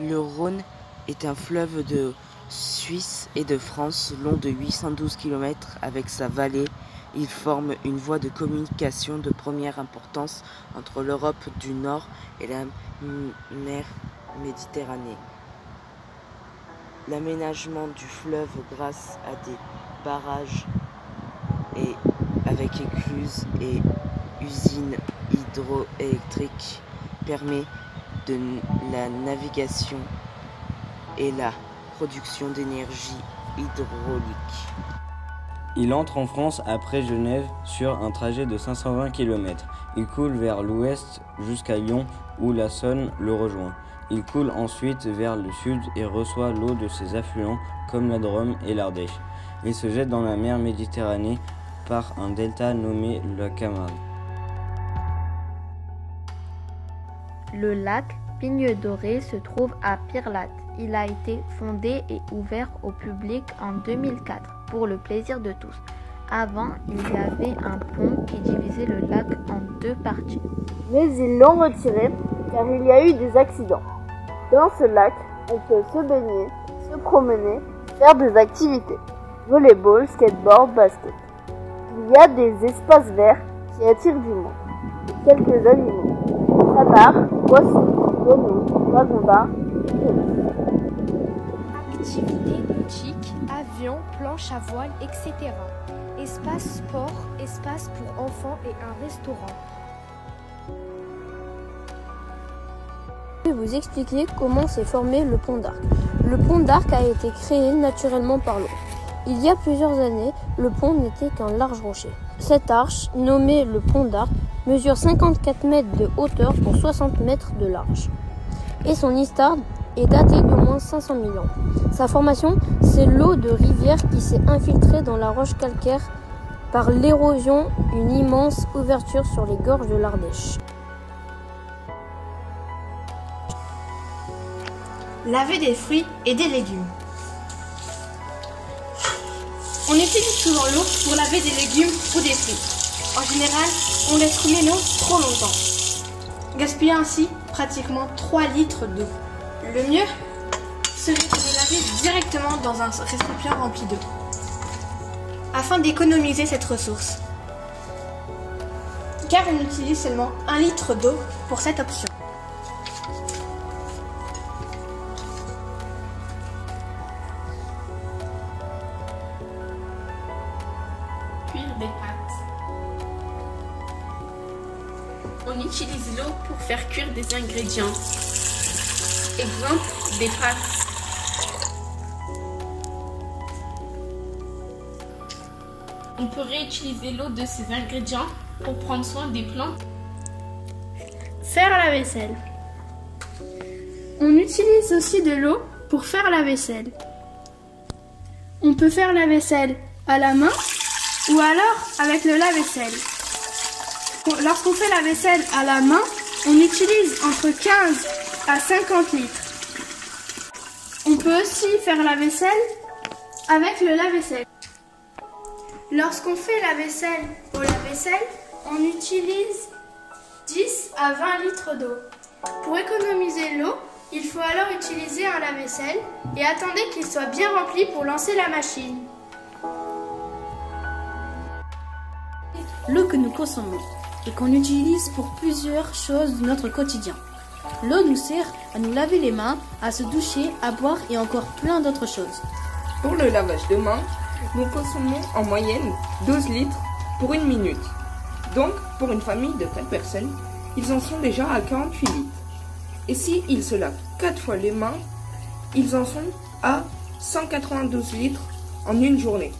Le Rhône est un fleuve de Suisse et de France long de 812 km avec sa vallée. Il forme une voie de communication de première importance entre l'Europe du Nord et la mer Méditerranée. L'aménagement du fleuve grâce à des barrages et avec écluses et usines hydroélectriques permet de la navigation et la production d'énergie hydraulique. Il entre en France après Genève sur un trajet de 520 km. Il coule vers l'ouest jusqu'à Lyon où la Saône le rejoint. Il coule ensuite vers le sud et reçoit l'eau de ses affluents comme la Drôme et l'Ardèche. Il se jette dans la mer Méditerranée par un delta nommé la Camargue. Le lac Pigne Doré se trouve à Pirlat. Il a été fondé et ouvert au public en 2004 pour le plaisir de tous. Avant, il y avait un pont qui divisait le lac en deux parties. Mais ils l'ont retiré car il y a eu des accidents. Dans ce lac, on peut se baigner, se promener, faire des activités. Volleyball, skateboard, basket. Il y a des espaces verts qui attirent du monde. Quelques animaux. Activités nautiques, avions, planches à voile, etc. Espace sport, espace pour enfants et un restaurant. Je vais vous expliquer comment s'est formé le pont d'Arc. Le pont d'Arc a été créé naturellement par l'eau. Il y a plusieurs années, le pont n'était qu'un large rocher. Cette arche, nommée le pont d'Arc, mesure 54 mètres de hauteur pour 60 mètres de large. Et son histoire est datée d'au moins 500 000 ans. Sa formation, c'est l'eau de rivière qui s'est infiltrée dans la roche calcaire par l'érosion, une immense ouverture sur les gorges de l'Ardèche. Laver des fruits et des légumes. On utilise souvent l'eau pour laver des légumes ou des fruits. En général, on laisse couler l'eau trop longtemps. Gaspiller ainsi pratiquement 3 litres d'eau. Le mieux serait de laver directement dans un récipient rempli d'eau, afin d'économiser cette ressource. Car on utilise seulement 1 litre d'eau pour cette option. On utilise l'eau pour faire cuire des ingrédients. Exemple, des pâtes. On peut réutiliser l'eau de ces ingrédients pour prendre soin des plantes. Faire la vaisselle. On utilise aussi de l'eau pour faire la vaisselle. On peut faire la vaisselle à la main ou alors avec le lave-vaisselle. Lorsqu'on fait la vaisselle à la main, on utilise entre 15 à 50 litres. On peut aussi faire la vaisselle avec le lave-vaisselle. Lorsqu'on fait la vaisselle au lave-vaisselle, on utilise 10 à 20 litres d'eau. Pour économiser l'eau, il faut alors utiliser un lave-vaisselle et attendez qu'il soit bien rempli pour lancer la machine. L'eau que nous consommons et qu'on utilise pour plusieurs choses de notre quotidien. L'eau nous sert à nous laver les mains, à se doucher, à boire et encore plein d'autres choses. Pour le lavage de mains, nous consommons en moyenne 12 litres pour une minute. Donc, pour une famille de 4 personnes, ils en sont déjà à 48 litres. Et si ils se lavent 4 fois les mains, ils en sont à 192 litres en une journée.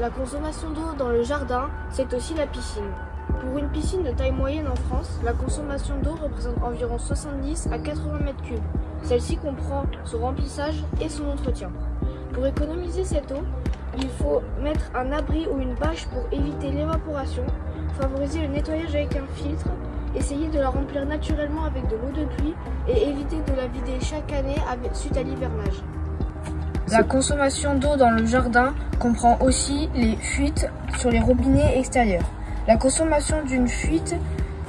La consommation d'eau dans le jardin, c'est aussi la piscine. Pour une piscine de taille moyenne en France, la consommation d'eau représente environ 70 à 80 mètres cubes. Celle-ci comprend son remplissage et son entretien. Pour économiser cette eau, il faut mettre un abri ou une bâche pour éviter l'évaporation, favoriser le nettoyage avec un filtre, essayer de la remplir naturellement avec de l'eau de pluie et éviter de la vider chaque année suite à l'hivernage. La consommation d'eau dans le jardin comprend aussi les fuites sur les robinets extérieurs. La consommation d'une fuite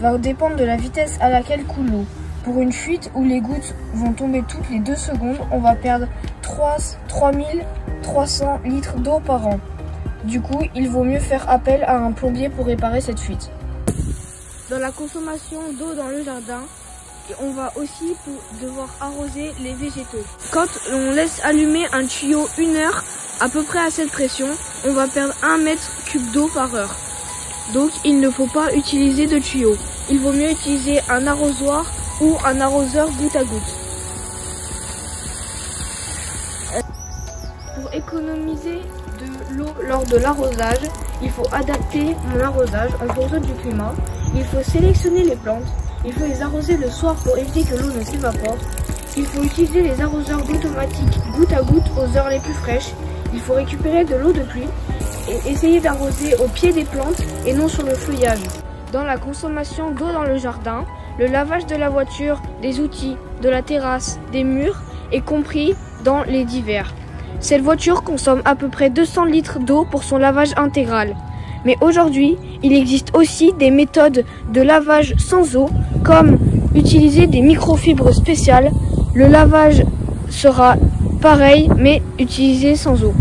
va dépendre de la vitesse à laquelle coule l'eau. Pour une fuite où les gouttes vont tomber toutes les deux secondes, on va perdre 3, 3300 litres d'eau par an. Du coup, il vaut mieux faire appel à un plombier pour réparer cette fuite. Dans la consommation d'eau dans le jardin, on va aussi devoir arroser les végétaux. Quand on laisse allumer un tuyau une heure à peu près à cette pression, on va perdre 1 mètre cube d'eau par heure. Donc il ne faut pas utiliser de tuyau. Il vaut mieux utiliser un arrosoir ou un arroseur goutte à goutte. Pour économiser de l'eau lors de l'arrosage, il faut adapter mon arrosage en fonction du climat. Il faut sélectionner les plantes. Il faut les arroser le soir pour éviter que l'eau ne s'évapore. Il faut utiliser les arroseurs automatiques goutte à goutte aux heures les plus fraîches. Il faut récupérer de l'eau de pluie et essayer d'arroser au pied des plantes et non sur le feuillage. Dans la consommation d'eau dans le jardin, le lavage de la voiture, des outils, de la terrasse, des murs est compris dans les divers. Cette voiture consomme à peu près 200 litres d'eau pour son lavage intégral. Mais aujourd'hui, il existe aussi des méthodes de lavage sans eau, comme utiliser des microfibres spéciales. Le lavage sera pareil, mais utilisé sans eau.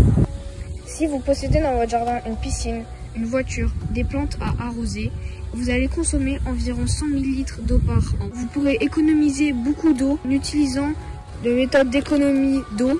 Si vous possédez dans votre jardin une piscine, une voiture, des plantes à arroser, vous allez consommer environ 100 000 litres d'eau par an. Vous pourrez économiser beaucoup d'eau en utilisant des méthodes d'économie d'eau.